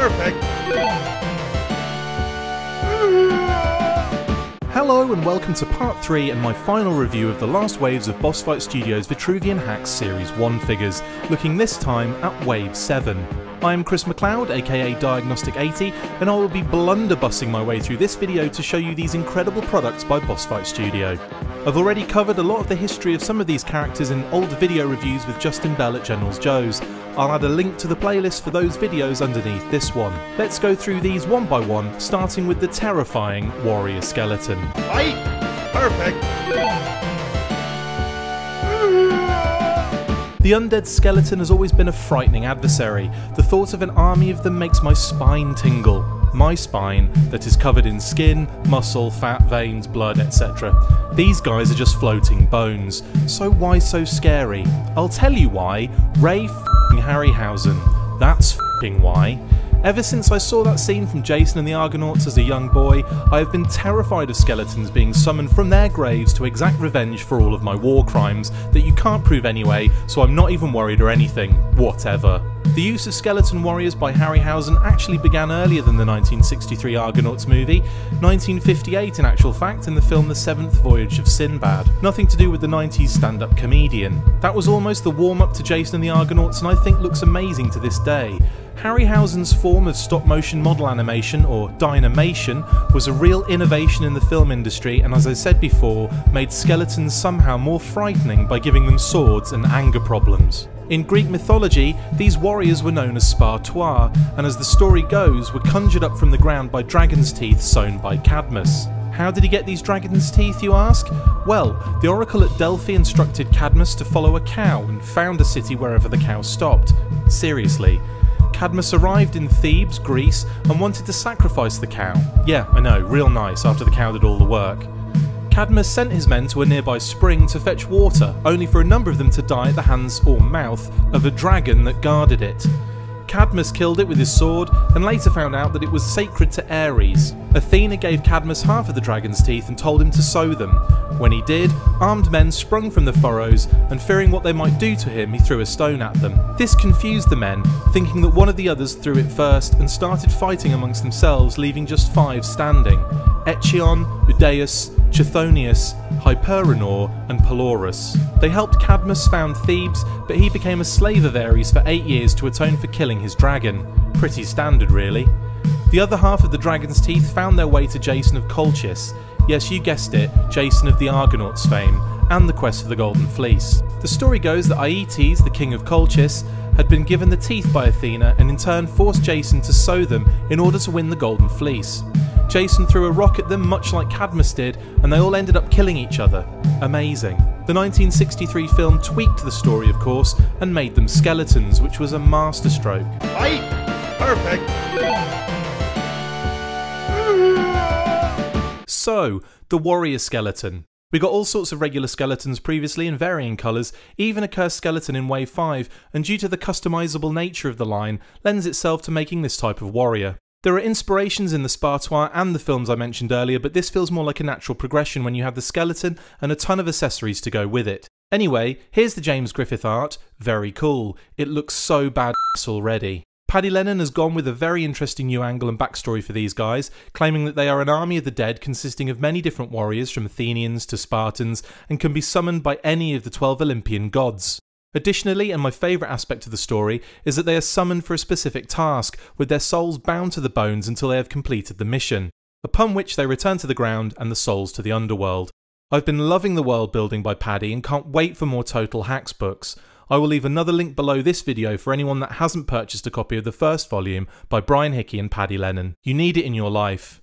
Perfect. Hello and welcome to part 3 and my final review of the last waves of Boss Fight Studios Vitruvian Hacks Series 1 figures, looking this time at Wave 7. I am Chris McLeod, aka Diagnostik80, and I will be blunderbussing my way through this video to show you these incredible products by Boss Fight Studio. I've already covered a lot of the history of some of these characters in old video reviews with Justin Bell at General's Joe's. I'll add a link to the playlist for those videos underneath this one. Let's go through these one by one, starting with the terrifying Warrior Skeleton. Perfect. The undead skeleton has always been a frightening adversary. The thought of an army of them makes my spine tingle. My spine, that is covered in skin, muscle, fat, veins, blood, etc. These guys are just floating bones. So why so scary? I'll tell you why. Ray Harryhausen. That's f***ing why. Ever since I saw that scene from Jason and the Argonauts as a young boy, I have been terrified of skeletons being summoned from their graves to exact revenge for all of my war crimes that you can't prove anyway, so I'm not even worried or anything. Whatever. The use of skeleton warriors by Harryhausen actually began earlier than the 1963 Argonauts movie, 1958 in actual fact, in the film The Seventh Voyage of Sinbad. Nothing to do with the 90s stand up comedian. That was almost the warm up to Jason and the Argonauts, and I think looks amazing to this day. Harryhausen's form of stop motion model animation, or Dynamation, was a real innovation in the film industry and, as I said before, made skeletons somehow more frightening by giving them swords and anger problems. In Greek mythology, these warriors were known as Spartois, and as the story goes, were conjured up from the ground by dragon's teeth sown by Cadmus. How did he get these dragon's teeth, you ask? Well, the oracle at Delphi instructed Cadmus to follow a cow and found a city wherever the cow stopped. Seriously. Cadmus arrived in Thebes, Greece, and wanted to sacrifice the cow. Yeah, I know, real nice after the cow did all the work. Cadmus sent his men to a nearby spring to fetch water, only for a number of them to die at the hands or mouth of a dragon that guarded it. Cadmus killed it with his sword and later found out that it was sacred to Ares. Athena gave Cadmus half of the dragon's teeth and told him to sow them. When he did, armed men sprung from the furrows and fearing what they might do to him, he threw a stone at them. This confused the men, thinking that one of the others threw it first and started fighting amongst themselves, leaving just five standing. Echion, Udaeus, Chthonius, Hyperenor, and Pelorus. They helped Cadmus found Thebes, but he became a slave of Ares for eight years to atone for killing his dragon. Pretty standard, really. The other half of the dragon's teeth found their way to Jason of Colchis. Yes, you guessed it, Jason of the Argonauts fame, and the quest for the Golden Fleece. The story goes that Aeetes, the king of Colchis, had been given the teeth by Athena and in turn forced Jason to sew them in order to win the Golden Fleece. Jason threw a rock at them much like Cadmus did, and they all ended up killing each other. Amazing. The 1963 film tweaked the story, of course, and made them skeletons, which was a masterstroke. Fight. Perfect. So, the warrior skeleton. We got all sorts of regular skeletons previously in varying colours, even a cursed skeleton in Wave 5, and due to the customisable nature of the line, lends itself to making this type of warrior. There are inspirations in the Spartois and the films I mentioned earlier, but this feels more like a natural progression when you have the skeleton and a ton of accessories to go with it. Anyway, here's the James Griffith art. Very cool. It looks so bad already. Paddy Lennon has gone with a very interesting new angle and backstory for these guys, claiming that they are an army of the dead consisting of many different warriors from Athenians to Spartans and can be summoned by any of the 12 Olympian gods. Additionally, and my favourite aspect of the story, is that they are summoned for a specific task, with their souls bound to the bones until they have completed the mission, upon which they return to the ground and the souls to the underworld. I've been loving the world building by Paddy and can't wait for more Total Hacks books. I will leave another link below this video for anyone that hasn't purchased a copy of the first volume by Brian Hickey and Paddy Lennon. You need it in your life.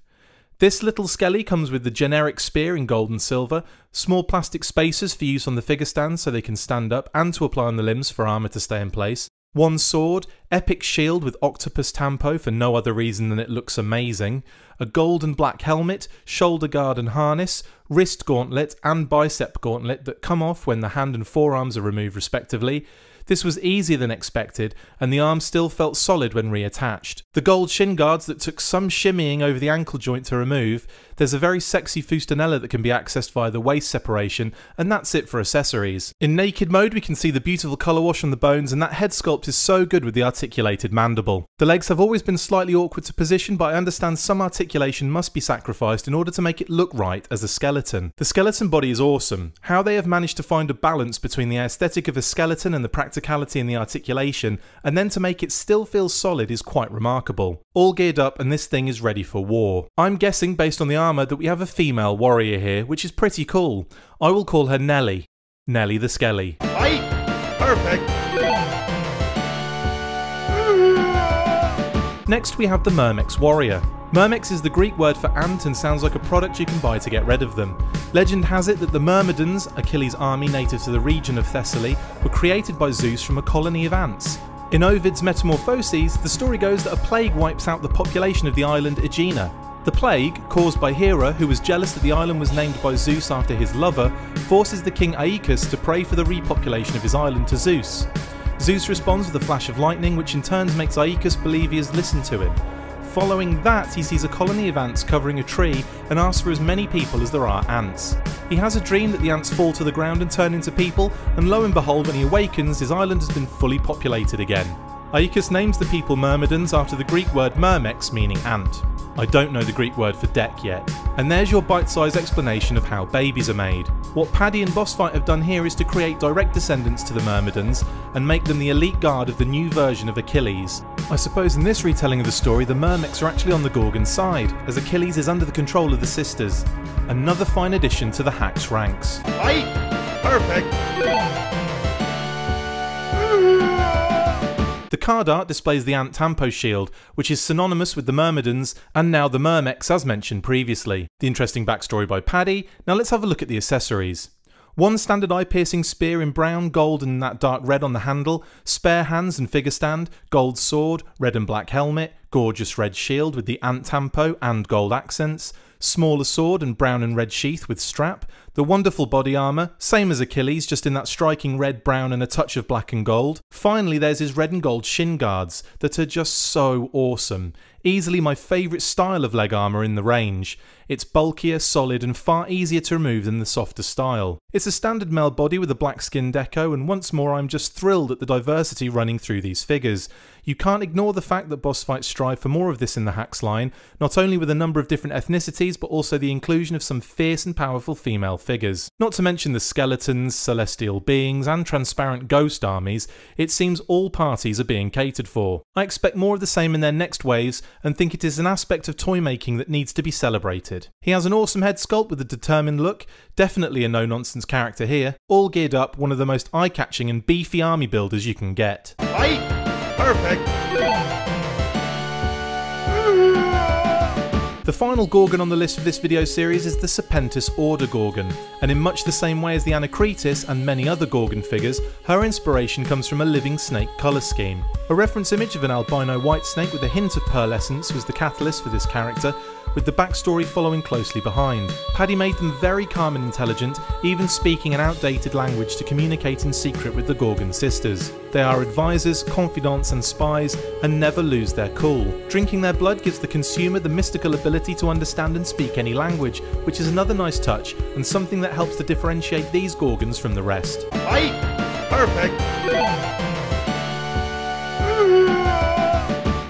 This little skelly comes with the generic spear in gold and silver, small plastic spacers for use on the figure stand so they can stand up and to apply on the limbs for armour to stay in place, one sword, epic shield with octopus tampo for no other reason than it looks amazing, a gold and black helmet, shoulder guard and harness, wrist gauntlet and bicep gauntlet that come off when the hand and forearms are removed respectively. This was easier than expected, and the arm still felt solid when reattached. The gold shin guards that took some shimmying over the ankle joint to remove, there's a very sexy fustanella that can be accessed via the waist separation, and that's it for accessories. In naked mode we can see the beautiful colour wash on the bones and that head sculpt is so good with the articulated mandible. The legs have always been slightly awkward to position but I understand some articulation must be sacrificed in order to make it look right as a skeleton. The skeleton body is awesome. How they have managed to find a balance between the aesthetic of a skeleton and the practicality and the articulation, and then to make it still feel solid is quite remarkable. All geared up and this thing is ready for war. I'm guessing based on the armour that we have a female warrior here, which is pretty cool. I will call her Nelly. Nelly the Skelly. Fight! Perfect! Next we have the Myrmex Warrior. Myrmex is the Greek word for ant and sounds like a product you can buy to get rid of them. Legend has it that the Myrmidons, Achilles' army native to the region of Thessaly, were created by Zeus from a colony of ants. In Ovid's Metamorphoses, the story goes that a plague wipes out the population of the island Aegina, the plague, caused by Hera, who was jealous that the island was named by Zeus after his lover, forces the king Aeacus to pray for the repopulation of his island to Zeus. Zeus responds with a flash of lightning, which in turn makes Aeacus believe he has listened to him. Following that, he sees a colony of ants covering a tree and asks for as many people as there are ants. He has a dream that the ants fall to the ground and turn into people, and lo and behold, when he awakens, his island has been fully populated again. Aeacus names the people Myrmidons after the Greek word myrmex meaning ant. I don't know the Greek word for deck yet. And there's your bite-sized explanation of how babies are made. What Paddy and Bossfight have done here is to create direct descendants to the Myrmidons and make them the elite guard of the new version of Achilles. I suppose in this retelling of the story the Myrmex are actually on the Gorgon side, as Achilles is under the control of the sisters. Another fine addition to the Hack's ranks. Fight! Perfect! The card art displays the Ant Tampo shield, which is synonymous with the Myrmidons and now the Myrmex as mentioned previously. The interesting backstory by Paddy. Now let's have a look at the accessories. One standard eye piercing spear in brown, gold, and that dark red on the handle, spare hands and figure stand, gold sword, red and black helmet, gorgeous red shield with the ant tampo and gold accents, smaller sword and brown and red sheath with strap, the wonderful body armour, same as Achilles, just in that striking red, brown, and a touch of black and gold. Finally, there's his red and gold shin guards that are just so awesome. Easily my favourite style of leg armour in the range. It's bulkier, solid, and far easier to remove than the softer style. It's a standard male body with a black skin deco, and once more I'm just thrilled at the diversity running through these figures. You can't ignore the fact that boss fights strive for more of this in the Hacks line, not only with a number of different ethnicities, but also the inclusion of some fierce and powerful female figures. Not to mention the skeletons, celestial beings, and transparent ghost armies, it seems all parties are being catered for. I expect more of the same in their next waves, and think it is an aspect of toy making that needs to be celebrated. He has an awesome head sculpt with a determined look, definitely a no-nonsense character here, all geared up, one of the most eye-catching and beefy army builders you can get. Fight! Perfect! The final Gorgon on the list for this video series is the Serpentess Order Gorgon, and in much the same way as the Anacretis and many other Gorgon figures, her inspiration comes from a living snake colour scheme. A reference image of an albino white snake with a hint of pearlescence was the catalyst for this character, with the backstory following closely behind. Paddy made them very calm and intelligent, even speaking an outdated language to communicate in secret with the Gorgon sisters. They are advisors, confidants, and spies, and never lose their cool. Drinking their blood gives the consumer the mystical ability to understand and speak any language, which is another nice touch, and something that helps to differentiate these Gorgons from the rest. Fight! Perfect!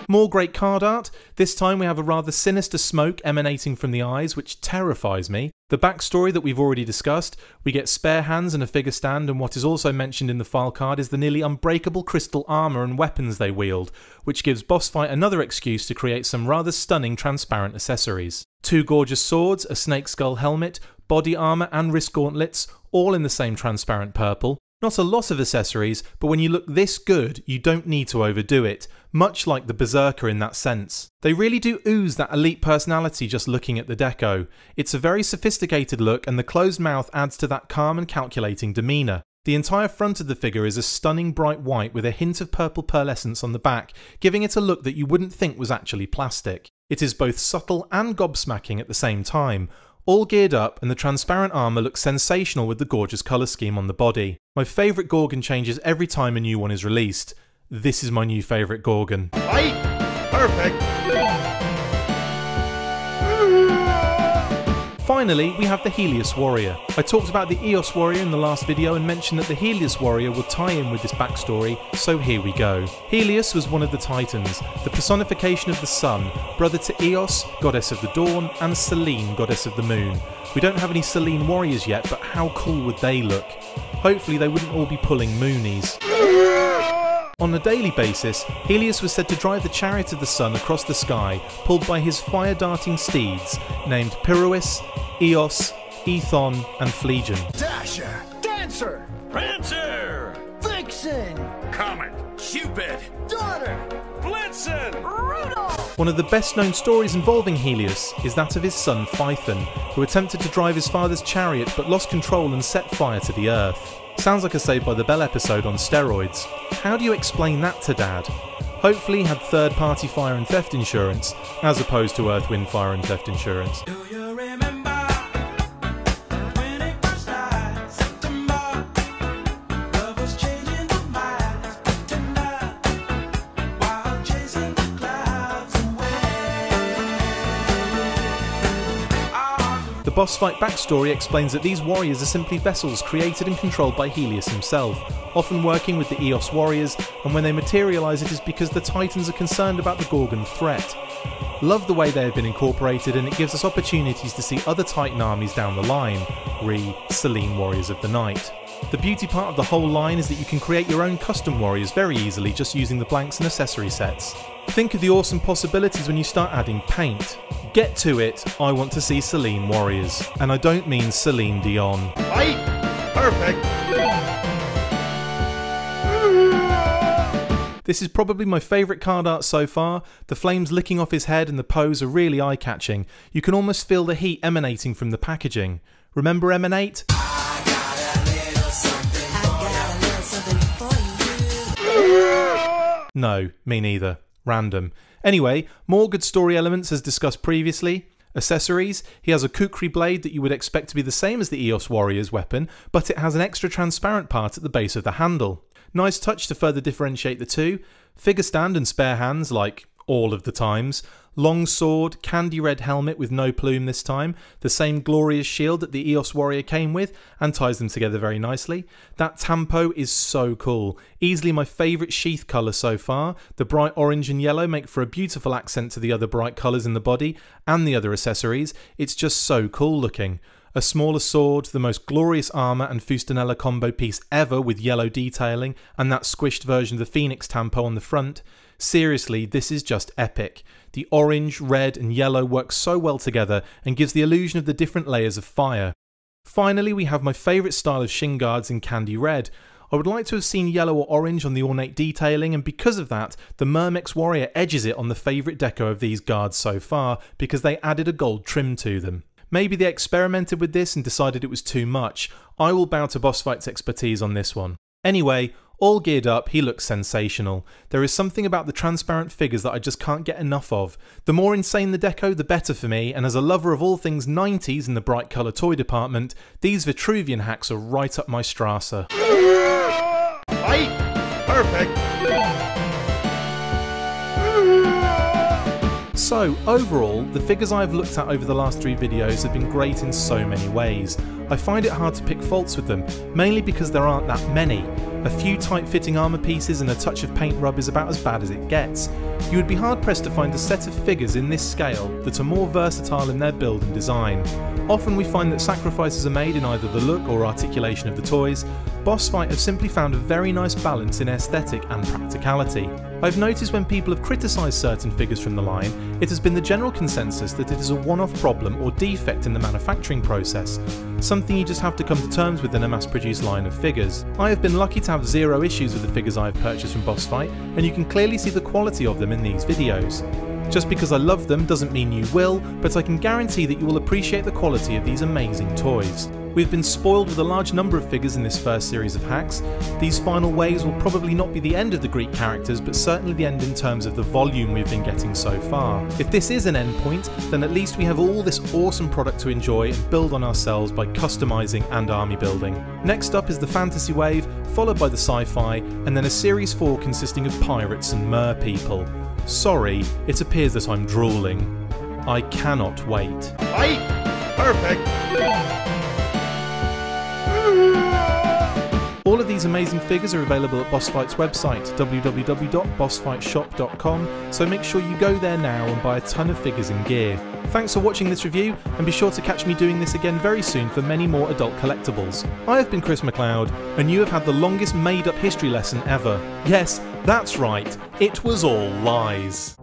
More great card art. This time we have a rather sinister smoke emanating from the eyes, which terrifies me. The backstory that we've already discussed, we get spare hands and a figure stand, and what is also mentioned in the file card is the nearly unbreakable crystal armour and weapons they wield, which gives Boss Fight another excuse to create some rather stunning transparent accessories. Two gorgeous swords, a snake skull helmet, body armour and wrist gauntlets, all in the same transparent purple. Not a lot of accessories, but when you look this good, you don't need to overdo it, much like the Berserker in that sense. They really do ooze that elite personality just looking at the deco. It's a very sophisticated look and the closed mouth adds to that calm and calculating demeanour. The entire front of the figure is a stunning bright white with a hint of purple pearlescence on the back, giving it a look that you wouldn't think was actually plastic. It is both subtle and gobsmacking at the same time, All geared up, and the transparent armour looks sensational with the gorgeous colour scheme on the body. My favourite Gorgon changes every time a new one is released. This is my new favourite Gorgon. Fight! Perfect! Finally, we have the Helios Warrior. I talked about the Eos Warrior in the last video and mentioned that the Helios Warrior would tie in with this backstory, so here we go. Helios was one of the Titans, the personification of the sun, brother to Eos, goddess of the dawn, and Selene, goddess of the moon. We don't have any Selene warriors yet, but how cool would they look? Hopefully they wouldn't all be pulling moonies. On a daily basis, Helios was said to drive the chariot of the sun across the sky, pulled by his fire darting steeds, named Pyrrhus, Eos, Ethon, and Phlegon. Dasher, Dancer, Prancer! Vixen, Comet! Cupid! Daughter, Blitzen! Rudolph. One of the best known stories involving Helios is that of his son Phaethon, who attempted to drive his father's chariot but lost control and set fire to the earth. Sounds like a Saved by the Bell episode on steroids. How do you explain that to dad? Hopefully, had third party fire and theft insurance, as opposed to Earth, Wind, Fire and Theft insurance. Boss fight backstory explains that these warriors are simply vessels created and controlled by Helios himself, often working with the Eos warriors, and when they materialise it is because the Titans are concerned about the Gorgon threat. Love the way they have been incorporated, and it gives us opportunities to see other Titan armies down the line, re Selene Warriors of the Night. The beauty part of the whole line is that you can create your own custom warriors very easily just using the blanks and accessory sets. Think of the awesome possibilities when you start adding paint. Get to it, I want to see Selene warriors. And I don't mean Celine Dion. Perfect! This is probably my favourite card art so far. The flames licking off his head and the pose are really eye catching. You can almost feel the heat emanating from the packaging. Remember Emanate? No, me neither. Random. Anyway, more good story elements as discussed previously. Accessories, he has a kukri blade that you would expect to be the same as the Eos Warrior's weapon, but it has an extra transparent part at the base of the handle. Nice touch to further differentiate the two. Figure stand and spare hands, like all of the times. Long sword, candy red helmet with no plume this time, the same glorious shield that the Eos warrior came with, and ties them together very nicely. That tampo is so cool. Easily my favourite sheath colour so far. The bright orange and yellow make for a beautiful accent to the other bright colours in the body and the other accessories. It's just so cool looking. A smaller sword, the most glorious armour and Fustanella combo piece ever with yellow detailing, and that squished version of the Phoenix tampo on the front. Seriously, this is just epic. The orange, red, and yellow work so well together and gives the illusion of the different layers of fire. Finally, we have my favourite style of shin guards in candy red. I would like to have seen yellow or orange on the ornate detailing, and because of that, the Myrmex Warrior edges it on the favourite deco of these guards so far because they added a gold trim to them. Maybe they experimented with this and decided it was too much. I will bow to Boss Fight's expertise on this one. Anyway, all geared up, he looks sensational. There is something about the transparent figures that I just can't get enough of. The more insane the deco, the better for me, and as a lover of all things 90s in the bright colour toy department, these Vitruvian hacks are right up my Strasser. Fight! Perfect! So, overall, the figures I've looked at over the last three videos have been great in so many ways. I find it hard to pick faults with them, mainly because there aren't that many. A few tight fitting armour pieces and a touch of paint rub is about as bad as it gets. You would be hard pressed to find a set of figures in this scale that are more versatile in their build and design. Often we find that sacrifices are made in either the look or articulation of the toys. Boss Fight have simply found a very nice balance in aesthetic and practicality. I've noticed when people have criticised certain figures from the line, it has been the general consensus that it is a one-off problem or defect in the manufacturing process, something you just have to come to terms with in a mass-produced line of figures. I have been lucky to have zero issues with the figures I have purchased from Boss Fight, and you can clearly see the quality of them in these videos. Just because I love them doesn't mean you will, but I can guarantee that you will appreciate the quality of these amazing toys. We've been spoiled with a large number of figures in this first series of hacks. These final waves will probably not be the end of the Greek characters, but certainly the end in terms of the volume we've been getting so far. If this is an endpoint, then at least we have all this awesome product to enjoy and build on ourselves by customising and army building. Next up is the fantasy wave, followed by the sci-fi, and then a series 4 consisting of pirates and mer people. Sorry, it appears that I'm drooling. I cannot wait. Fight! Perfect! All of these amazing figures are available at Boss Fight's website, www.bossfightshop.com, so make sure you go there now and buy a ton of figures and gear. Thanks for watching this review, and be sure to catch me doing this again very soon for many more adult collectibles. I have been Chris McLeod, and you have had the longest made up history lesson ever. Yes, that's right, it was all lies.